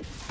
you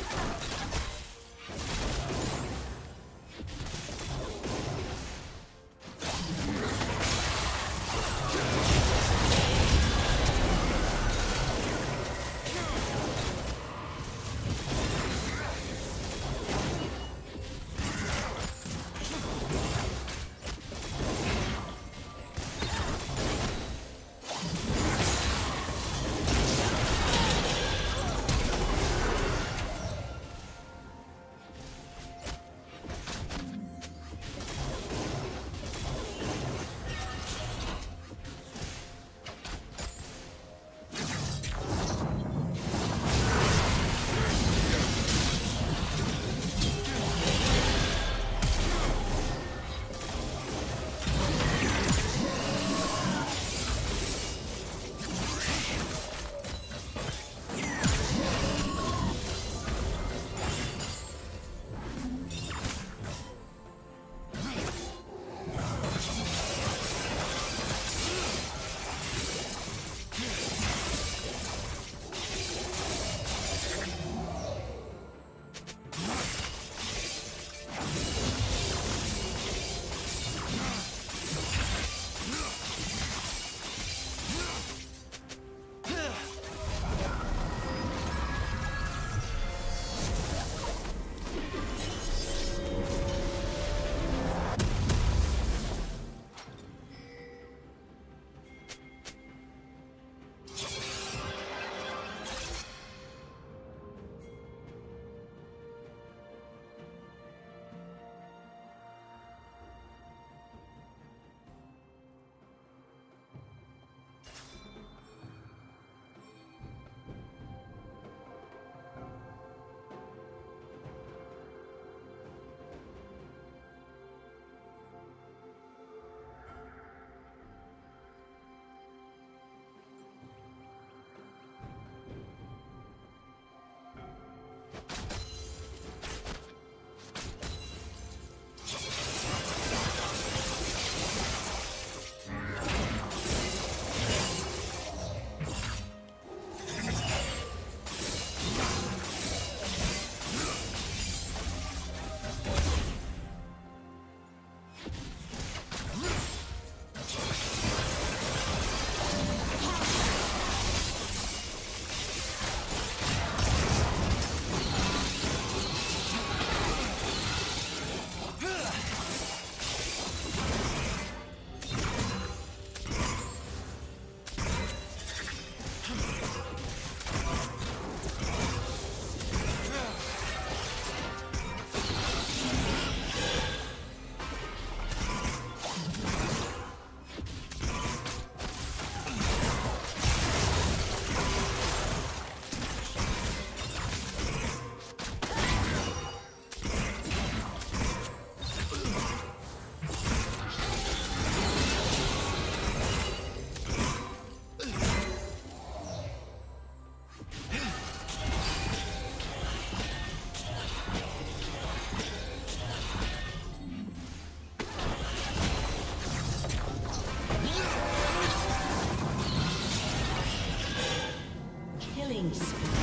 Yes.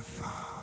the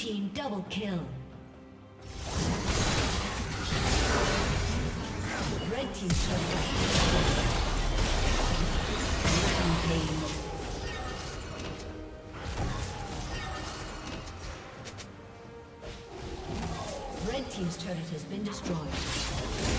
team double kill. Red team. Rampage. Red team's turret has been destroyed.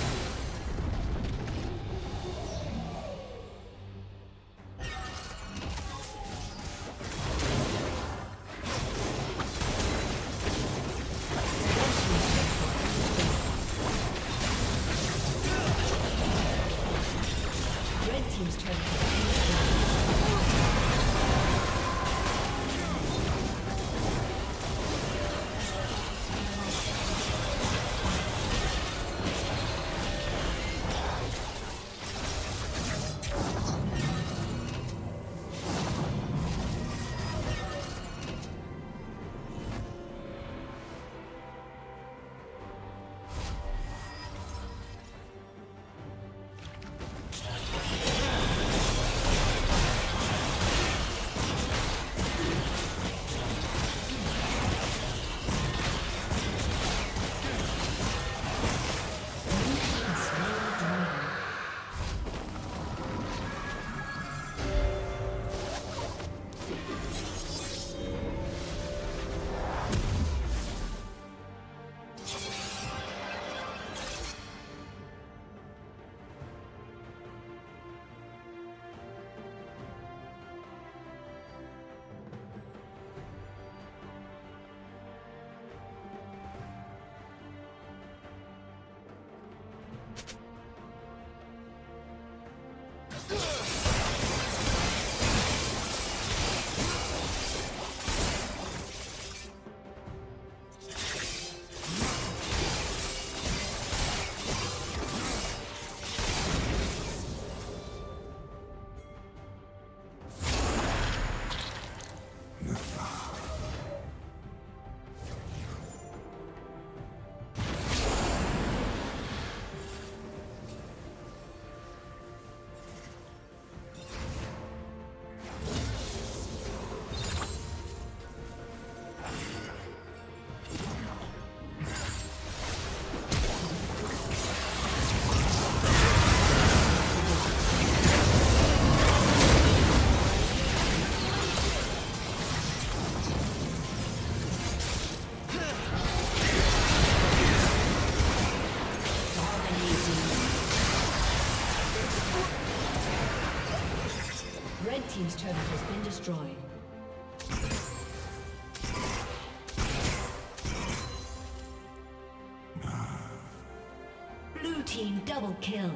Kill.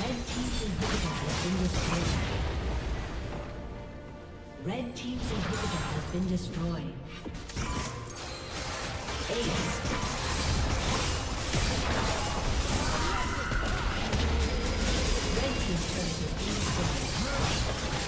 Red team's inhibitor has been destroyed. Red team's inhibitor has been destroyed. Ace. A summoner